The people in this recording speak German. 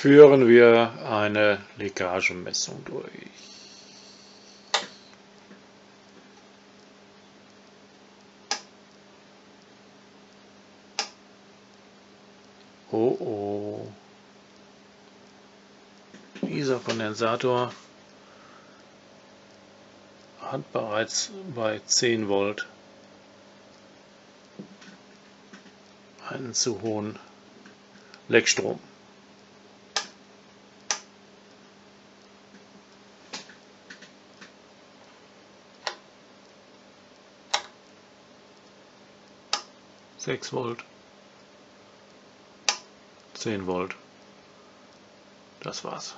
führen wir eine Leckagemessung durch. Oh oh. Dieser Kondensator hat bereits bei 10 Volt einen zu hohen Leckstrom. Sechs Volt, zehn Volt. Das war's.